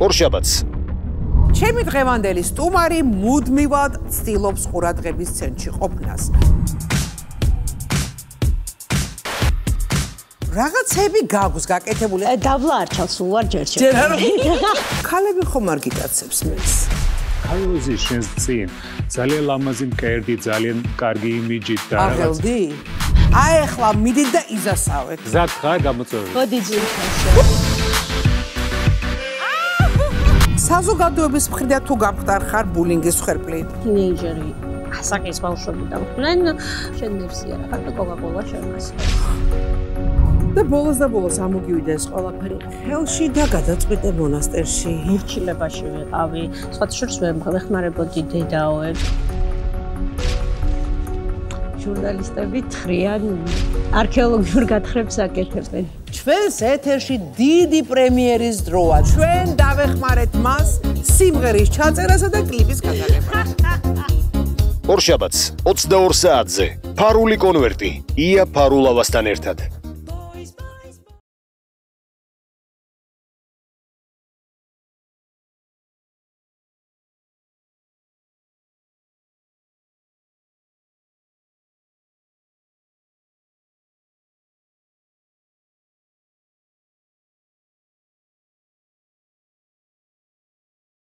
ორშაბათს ჩემი დღევანდელი სტუმარი მუდმივად ცდილობს ყურადღების ცენტრში ყოფნას. რაღაცები გაგვს გაკეთებული. დაბლა არჩევს სულ ვარ ჯერჯერ. ქალები ხომ არ გიტაცებს მეც. ქალოზე შენს წინ ძალიან ლამაზი მკერდი, ძალიან კარგი იმიჯი და რაღაც. აღელდი? აი ახლა მიდით და იზასავეთ. გზად ხარ გამოწვეული. მოდი ძილქაშო. საზოგადოების მხრიდან თუ გამხდარ ხარ ბულინგის ხერპლი? თინეიჯერი ასაკის ბავშვები დამხდნენ, შენ ნერსია რა ხარ და კოკაკოლა შენას. და ბოლოს და ბოლოს ამოგივიდა ეს ყველაფერი ხელში და გადაწყვიტე მონასტერში. მორჩილებაში ვიყავი, სხვა შორს ვერ მეხმარებოდი დედაოებს. ჟურნალისტები თხრიან არქეოლოგიურ გათხრებს აკეთებენ. ჩვენს ეთერში დიდი პრემიერის დროა. ჩვენ დავეხმარეთ მას სიმღერის ჩაწერასა და კლიპის გადაღებას. ორშაბათს 22 საათზე ფარული კონვერტი ია ფარულავასთან ერთად